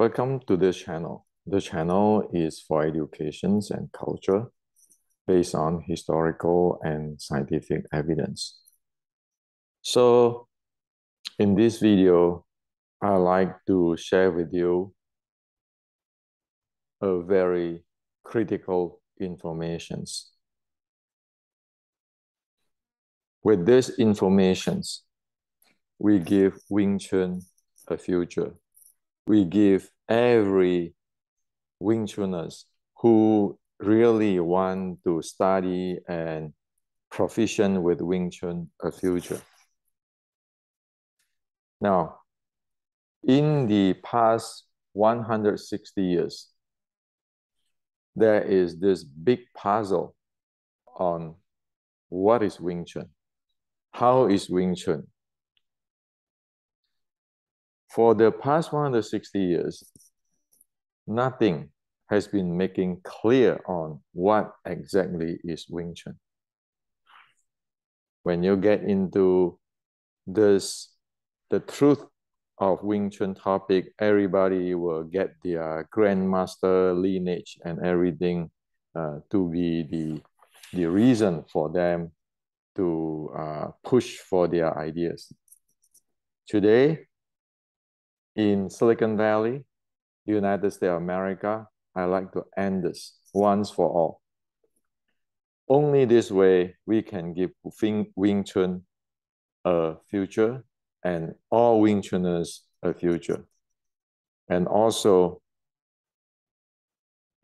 Welcome to this channel. The channel is for educations and culture based on historical and scientific evidence. So in this video, I like to share with you a very critical informations. With these informations, we give Wing Chun a future. We give every Wing Chuners who really want to study and proficient with Wing Chun a future. Now, in the past 160 years, there is this big puzzle on what is Wing Chun? How is Wing Chun? For the past 160 years, nothing has been making clear on what exactly is Wing Chun. When you get into this, the truth of Wing Chun topic, everybody will get their grandmaster lineage and everything uh, to be the, the reason for them to uh, push for their ideas. Today, in Silicon Valley, United States of America, I like to end this once for all. Only this way we can give Wing Chun a future and all Wing Chuners a future. And also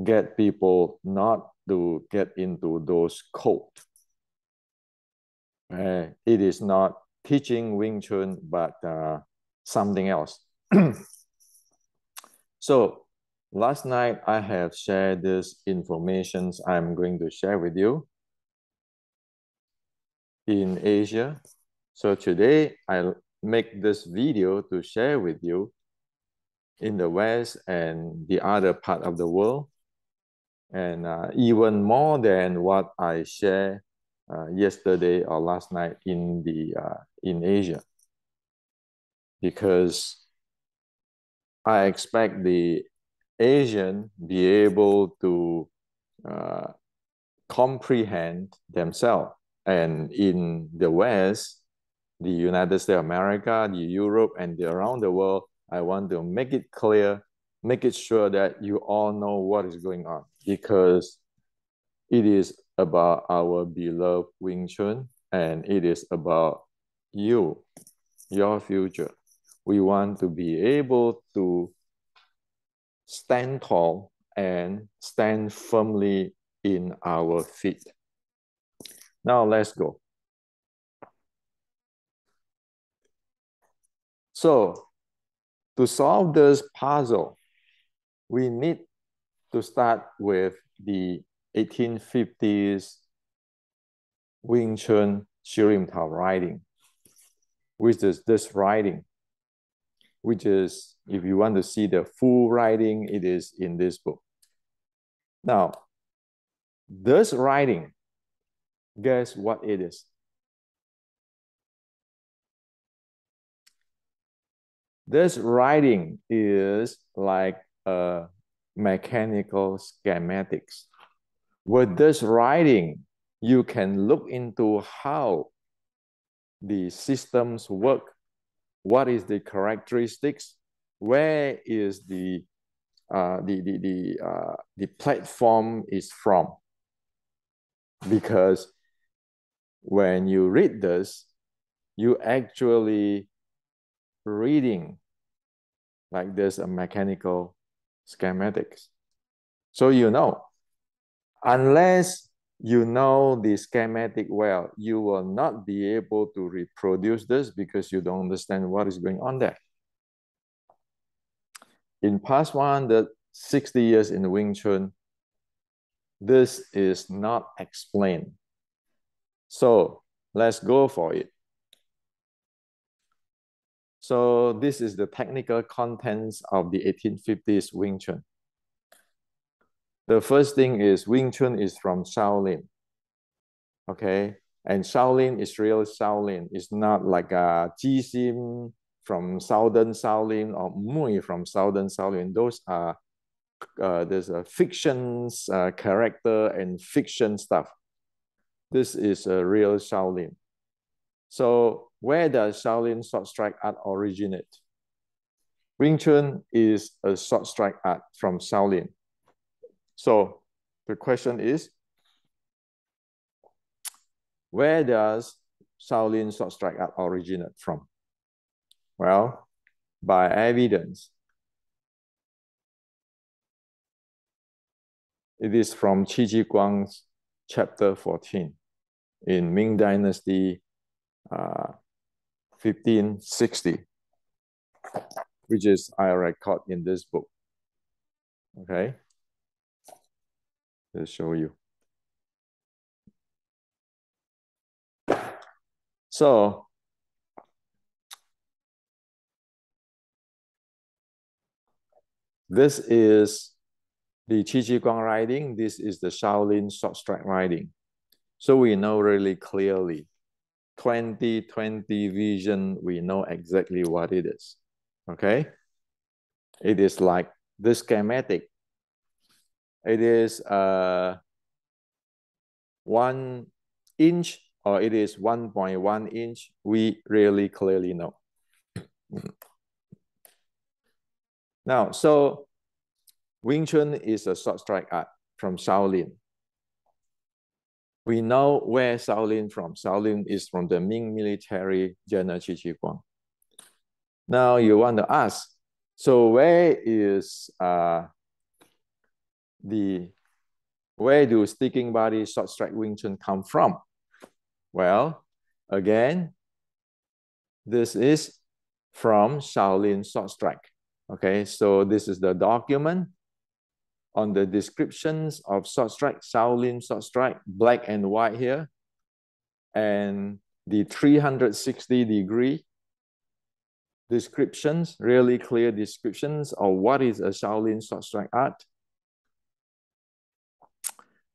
get people not to get into those cult. Uh, it is not teaching Wing Chun, but uh, something else. so last night I have shared this information I'm going to share with you in Asia. So today I make this video to share with you in the West and the other part of the world. And uh, even more than what I shared uh, yesterday or last night in the uh, in Asia. Because I expect the Asian be able to uh, comprehend themselves. And in the West, the United States of America, the Europe, and the around the world, I want to make it clear, make it sure that you all know what is going on because it is about our beloved Wing Chun and it is about you, your future. We want to be able to stand tall and stand firmly in our feet. Now let's go. So to solve this puzzle, we need to start with the 1850s Wing Chun Shirim Tao writing, which is this writing, which is, if you want to see the full writing, it is in this book. Now, this writing, guess what it is? This writing is like a mechanical schematics. With this writing, you can look into how the systems work, what is the characteristics, where is the uh, the the the, uh, the platform is from. Because when you read this, you actually reading like this a mechanical schematics. So you know, unless you know the schematic well, you will not be able to reproduce this because you don't understand what is going on there. In past 160 years in Wing Chun, this is not explained. So let's go for it. So this is the technical contents of the 1850s Wing Chun. The first thing is Wing Chun is from Shaolin. Okay, and Shaolin is real Shaolin. It's not like a Jixin from Southern Shaolin or Mui from Southern Shaolin. Those are uh, there's a fiction's uh, character and fiction stuff. This is a real Shaolin. So where does Shaolin short strike art originate? Wing Chun is a short strike art from Shaolin. So the question is, where does Shaolin short strike art originate from? Well, by evidence. It is from Qi Ji Guang's chapter 14 in Ming Dynasty uh, 1560, which is I record in this book. Okay, let's show you. So this is the Qi Guang riding. This is the Shaolin short strike writing. So we know really clearly 2020 vision, we know exactly what it is. Okay? It is like the schematic. It is uh, one inch or it is 1.1 inch. We really clearly know. now, so Wing Chun is a short strike art from Shaolin. We know where Shaolin from. Shaolin is from the Ming military general Qi Ji Guang. Now you want to ask, so where is uh, the, where do sticking body short strike Wing Chun come from? Well, again, this is from Shaolin short strike. Okay, so this is the document on the descriptions of short strike, Shaolin short strike, black and white here, and the 360 degree descriptions, really clear descriptions of what is a Shaolin short strike art.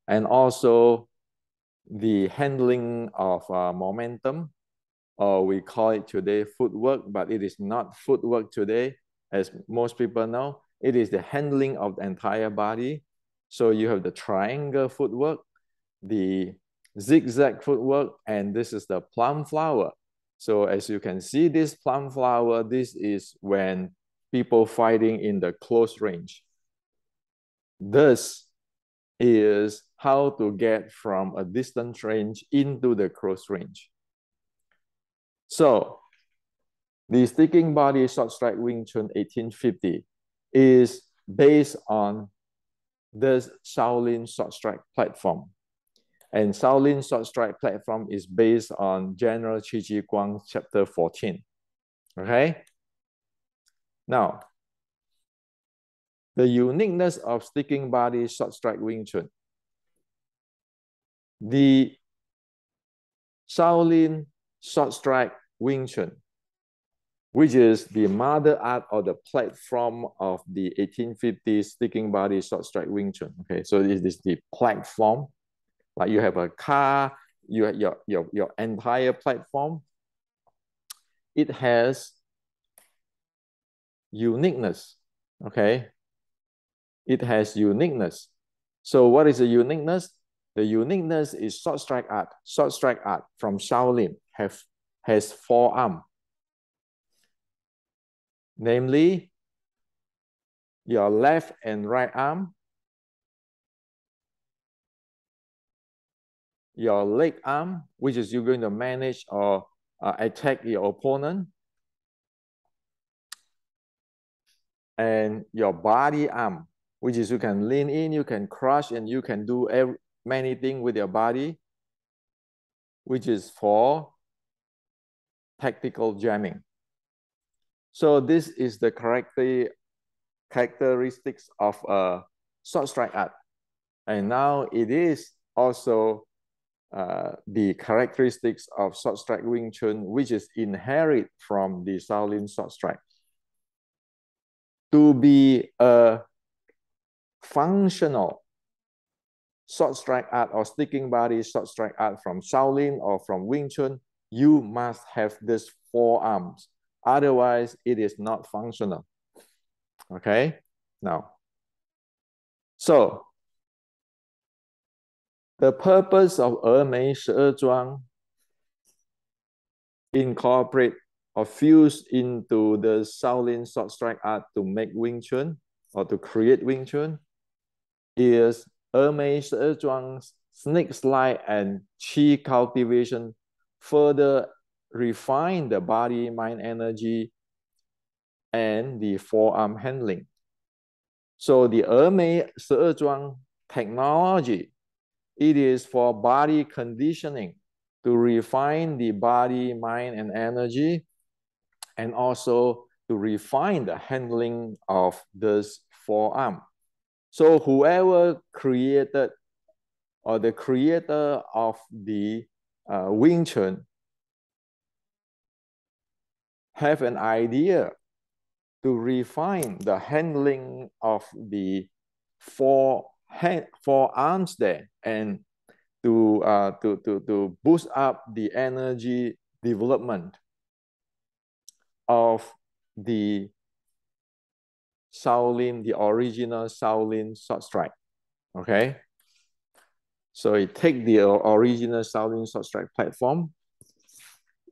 And also the handling of uh, momentum, or we call it today footwork, but it is not footwork today, as most people know. It is the handling of the entire body. So you have the triangle footwork, the zigzag footwork, and this is the plum flower. So as you can see, this plum flower, this is when people fighting in the close range. This is how to get from a distant range into the close range. So the sticking body short strike Wing Chun 1850 is based on the Shaolin Short Strike platform. And Shaolin Short Strike platform is based on General Qi Ji Guang chapter 14. Okay? Now, the uniqueness of sticking body short strike Wing Chun. The Shaolin short strike Wing Chun which is the mother art or the platform of the 1850s sticking body short strike Wing Chun. Okay, so this is the platform. Like you have a car, you your, your, your entire platform. It has uniqueness. Okay, it has uniqueness. So what is the uniqueness? The uniqueness is short strike art. Short strike art from Shaolin have has four arms namely your left and right arm, your leg arm, which is you're going to manage or uh, attack your opponent, and your body arm, which is you can lean in, you can crush, and you can do every, many things with your body, which is for tactical jamming. So this is the character, characteristics of a short strike art. And now it is also uh, the characteristics of short strike Wing Chun, which is inherent from the Shaolin short strike. To be a functional short strike art or sticking body short strike art from Shaolin or from Wing Chun, you must have these four arms. Otherwise, it is not functional. Okay, now. So, the purpose of Ermei Zhuang incorporate or fuse into the Shaolin short strike art to make Wing Chun or to create Wing Chun is Ermei Zhuang's snake slide and qi cultivation further refine the body mind energy and the forearm handling. So the Ermei Zhuang technology, it is for body conditioning to refine the body, mind, and energy, and also to refine the handling of this forearm. So whoever created or the creator of the uh, Wing Chun have an idea to refine the handling of the four hand, four arms there and to, uh, to, to, to boost up the energy development of the Shaolin, the original Shaolin short strike. Okay. So it take the original Shaolin short strike platform,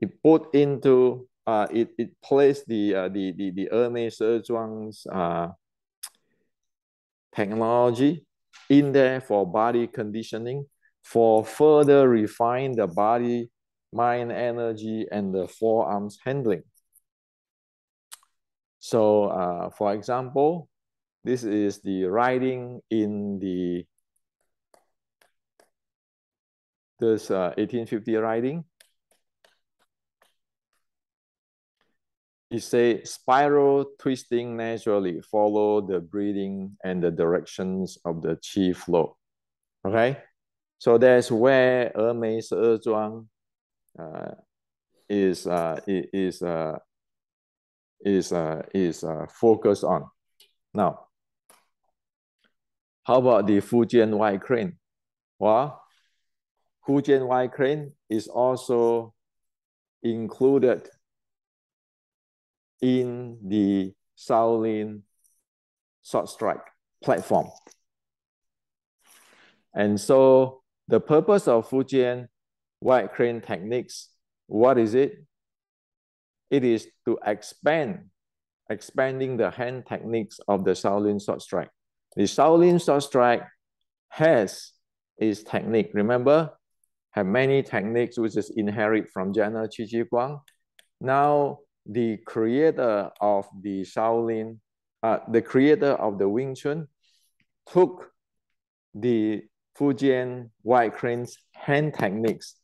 it put into uh, it it placed the uh, the the the Ermei Zhuang's uh, technology in there for body conditioning, for further refine the body, mind, energy, and the forearms handling. So uh, for example, this is the writing in the this uh, 1850 writing. It say spiral twisting naturally follow the breathing and the directions of the chi flow. Okay, so that's where Erme Se Zhuang uh, is uh, is uh, is uh, is uh, focused on. Now, how about the Fujian white crane? Well, Fujian white crane is also included in the Shaolin short strike platform. And so the purpose of Fujian white crane techniques, what is it? It is to expand, expanding the hand techniques of the Shaolin short strike. The Shaolin short strike has its technique. Remember, have many techniques which is inherit from general Qi Ji Guang. Now the creator of the Shaolin, uh, the creator of the Wing Chun, took the Fujian white crane's hand techniques,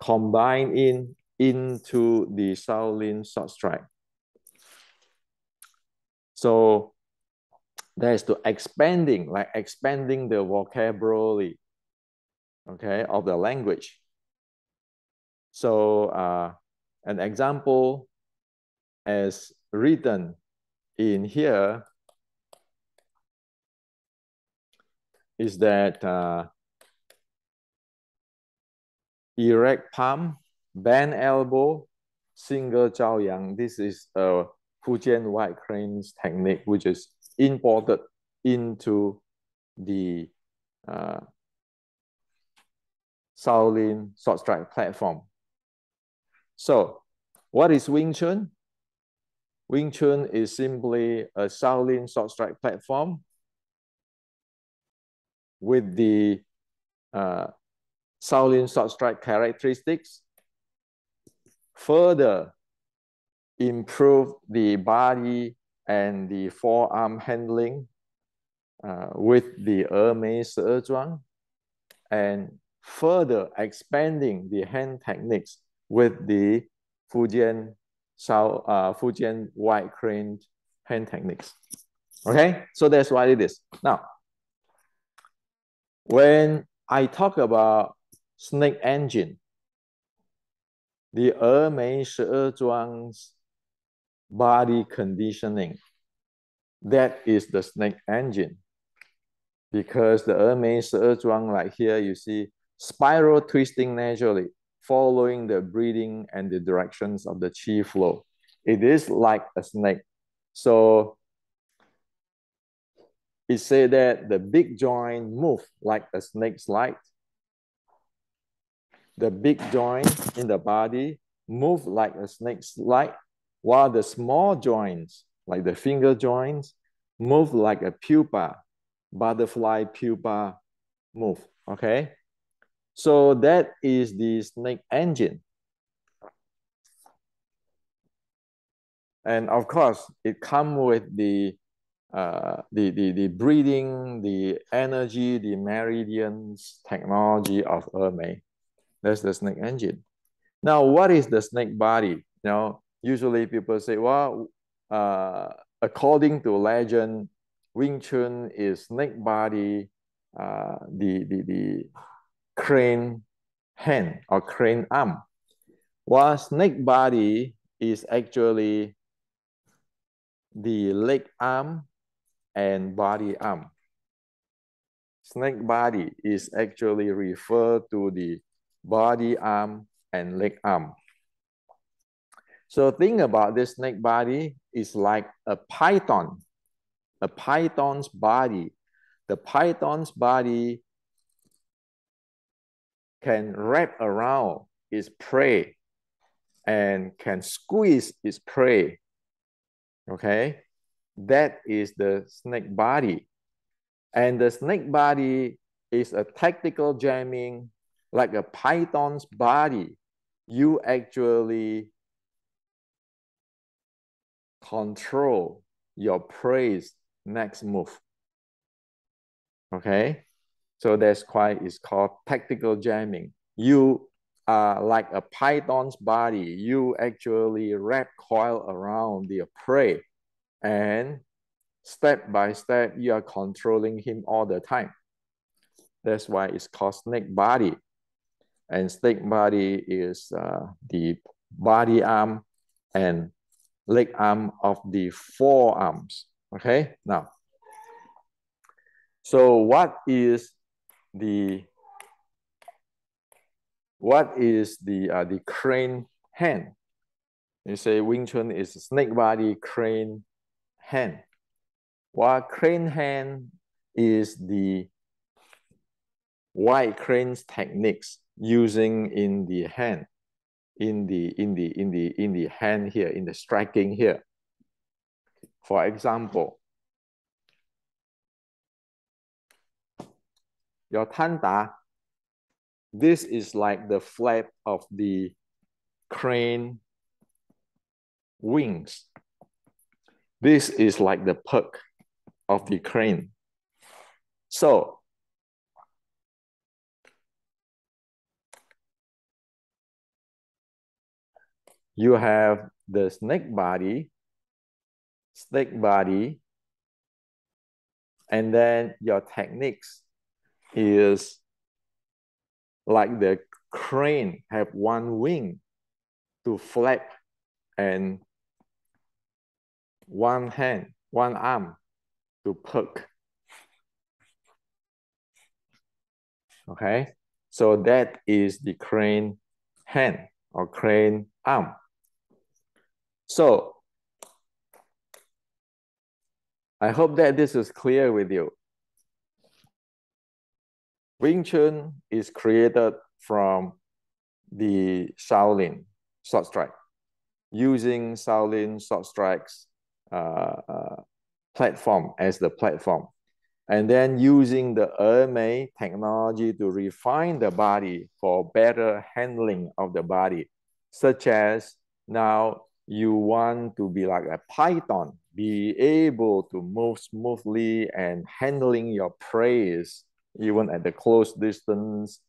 combined in into the Shaolin short strike. So there's to expanding, like expanding the vocabulary, okay, of the language. So uh, an example as written in here is that uh, erect palm, bend elbow, single jiao yang. This is a Fujian white cranes technique, which is imported into the uh, Shaolin short strike platform. So what is Wing Chun? Wing Chun is simply a Shaolin short strike platform with the uh, Shaolin short strike characteristics, further improve the body and the forearm handling uh, with the Ermei Zhuang and further expanding the hand techniques with the Fujian, Shao, uh, Fujian White crane hand techniques. Okay, so that's why it is. Now, when I talk about snake engine, the 峨眉十二庄's body conditioning, that is the snake engine. Because the 峨眉十二庄, like here, you see spiral twisting naturally following the breathing and the directions of the qi flow. It is like a snake. So it said that the big joint move like a snake slide. the big joint in the body move like a snake's slide, while the small joints, like the finger joints, move like a pupa, butterfly pupa move, okay? So that is the snake engine. And of course, it comes with the, uh, the, the, the breathing, the energy, the meridians technology of Ermei. That's the snake engine. Now, what is the snake body? Now, usually people say, well, uh, according to legend, Wing Chun is snake body, uh, the, the, the crane hand or crane arm. While snake body is actually the leg arm and body arm. Snake body is actually referred to the body arm and leg arm. So think about this snake body is like a python, a python's body. The python's body can wrap around its prey and can squeeze its prey. Okay, that is the snake body. And the snake body is a tactical jamming like a python's body. You actually control your prey's next move. Okay, so that's why it's called tactical jamming. You are like a python's body. You actually wrap coil around the prey and step by step, you are controlling him all the time. That's why it's called snake body. And snake body is uh, the body arm and leg arm of the forearms. Okay, now. So what is the what is the uh, the crane hand? You say Wing Chun is snake body crane hand. While crane hand is the wide cranes techniques using in the hand in the in the in the in the hand here in the striking here. For example your tanda this is like the flap of the crane wings. This is like the perk of the crane. So you have the snake body, snake body, and then your techniques is like the crane have one wing to flap and one hand, one arm to perk. Okay, so that is the crane hand or crane arm. So I hope that this is clear with you. Wing Chun is created from the Shaolin short strike, using Shaolin short strikes uh, uh, platform as the platform, and then using the Ermei technology to refine the body for better handling of the body, such as now you want to be like a python, be able to move smoothly and handling your prey even at the close distance,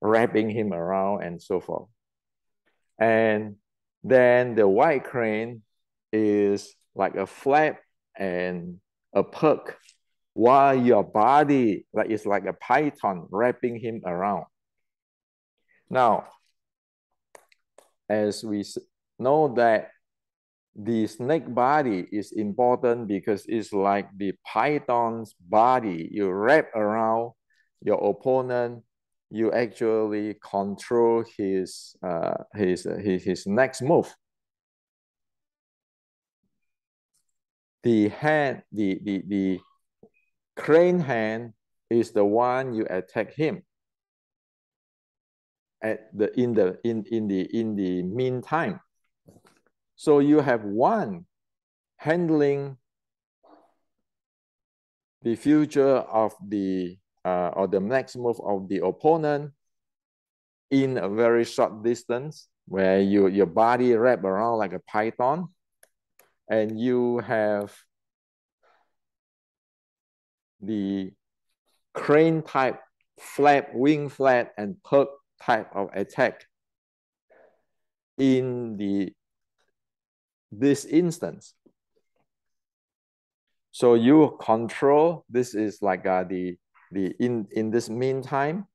wrapping him around and so forth. And then the white crane is like a flap and a perk, while your body like is like a python wrapping him around. Now, as we know that the snake body is important because it's like the python's body. You wrap around your opponent, you actually control his uh, his, his his next move. the hand, the, the, the crane hand is the one you attack him at the in the in in the in the meantime so you have one handling the future of the uh, or the next move of the opponent in a very short distance where you your body wrap around like a python and you have the crane type flap wing flap and perk type of attack in the this instance. So you control this is like uh, the the in in this meantime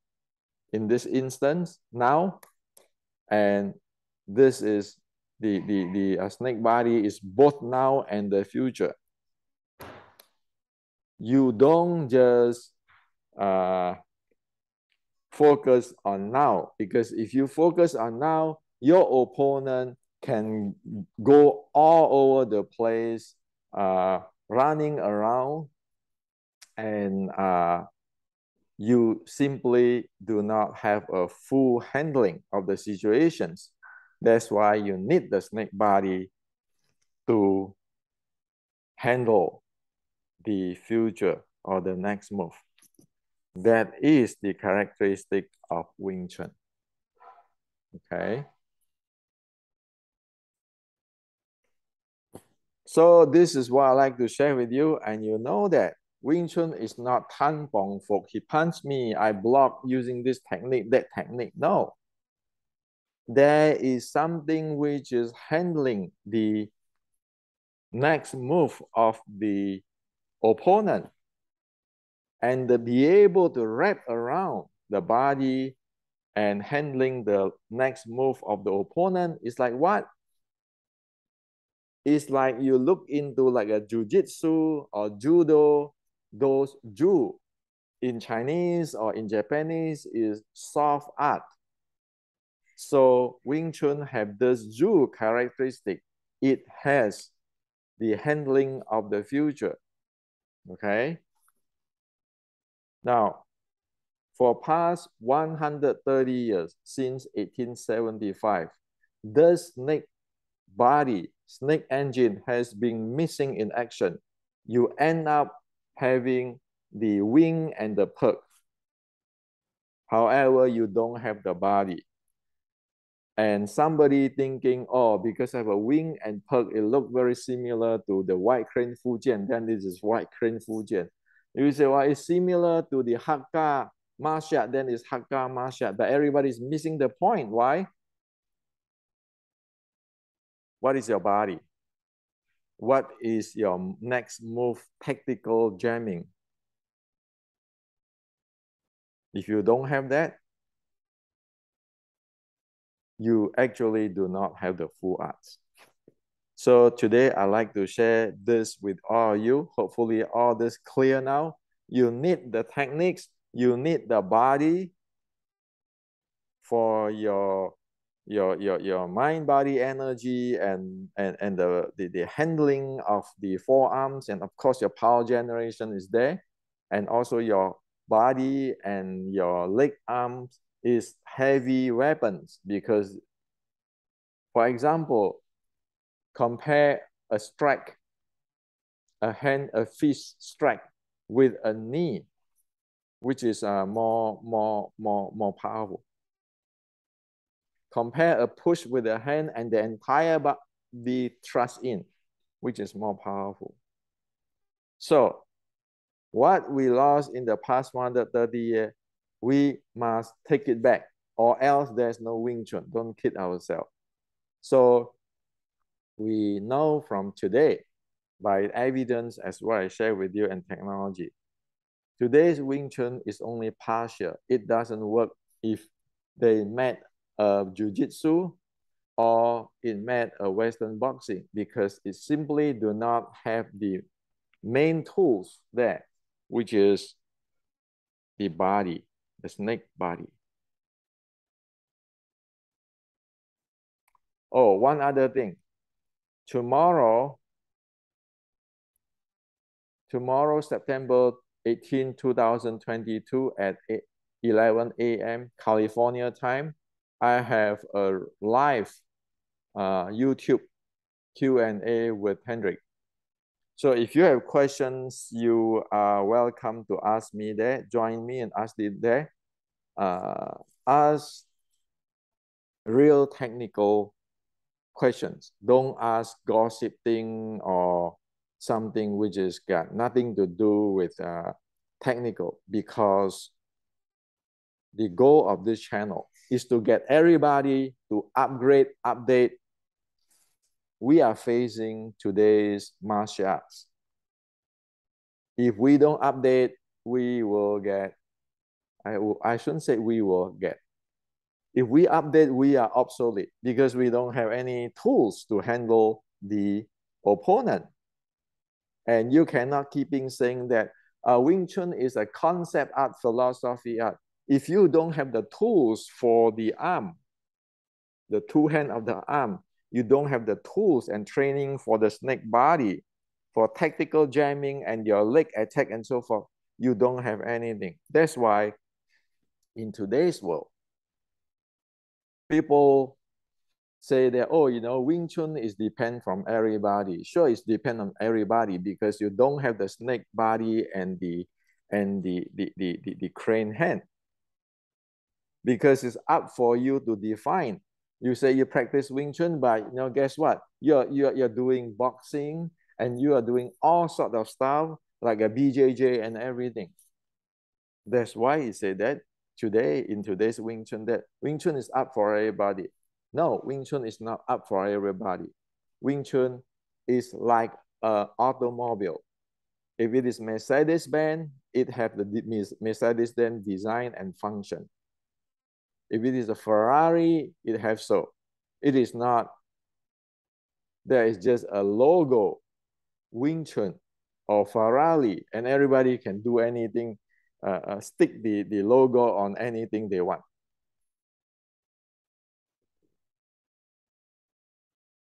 in this instance now and this is the the the uh, snake body is both now and the future. You don't just uh, focus on now because if you focus on now your opponent can go all over the place uh, running around and uh, you simply do not have a full handling of the situations. That's why you need the snake body to handle the future or the next move. That is the characteristic of Wing Chun. Okay. So this is what I like to share with you. And you know that Wing Chun is not Tan Bong Fok. He punched me, I block using this technique, that technique. No. There is something which is handling the next move of the opponent and be able to wrap around the body and handling the next move of the opponent is like what? It's like you look into like a jujitsu or judo, those ju in Chinese or in Japanese is soft art. So Wing Chun have this ju characteristic. It has the handling of the future. Okay. Now, for past 130 years, since 1875, the snake body, snake engine has been missing in action. You end up having the wing and the perk. However, you don't have the body. And somebody thinking, oh, because I have a wing and perk, it look very similar to the white crane Fujian, then this is white crane Fujian. You say, well, it's similar to the Hakka martial, then it's Hakka martial, but everybody's missing the point. Why? What is your body? What is your next move tactical jamming? If you don't have that, you actually do not have the full arts. So today I like to share this with all you. Hopefully all this clear now. You need the techniques, you need the body for your your your your mind body energy and and and the, the the handling of the forearms and of course your power generation is there. And also your body and your leg arms is heavy weapons because for example compare a strike a hand a fist strike with a knee which is uh, more more more more powerful compare a push with a hand and the entire body thrust in, which is more powerful. So what we lost in the past 130 years, we must take it back or else there's no Wing Chun. Don't kid ourselves. So we know from today by evidence as what I share with you and technology. Today's Wing Chun is only partial. It doesn't work if they met of jiu-jitsu or it met a Western boxing because it simply do not have the main tools there, which is the body, the snake body. Oh, one other thing. Tomorrow, tomorrow, September 18, 2022 at 11 a.m. California time, I have a live uh, YouTube Q&A with Hendrik. So if you have questions, you are welcome to ask me there. Join me and ask it there. Uh, ask real technical questions. Don't ask gossiping or something which is got nothing to do with uh, technical because the goal of this channel is to get everybody to upgrade, update. We are facing today's martial arts. If we don't update, we will get, I, I shouldn't say we will get. If we update, we are obsolete because we don't have any tools to handle the opponent. And you cannot keep keeping saying that uh, Wing Chun is a concept art, philosophy art. If you don't have the tools for the arm, the two hand of the arm, you don't have the tools and training for the snake body, for tactical jamming and your leg attack and so forth, you don't have anything. That's why in today's world, people say that, oh, you know, Wing Chun is depend from everybody. Sure, it's depend on everybody because you don't have the snake body and the and the the the, the, the crane hand. Because it's up for you to define. You say you practice Wing Chun, but you know, guess what? You're you're you're doing boxing and you are doing all sort of stuff like a BJJ and everything. That's why he said that today in today's Wing Chun that Wing Chun is up for everybody. No, Wing Chun is not up for everybody. Wing Chun is like an automobile. If it is Mercedes-Benz, it have the Mercedes-Benz design and function. If it is a Ferrari, it has so. It is not, there is just a logo, Wing Chun or Ferrari, and everybody can do anything, uh, uh, stick the, the logo on anything they want.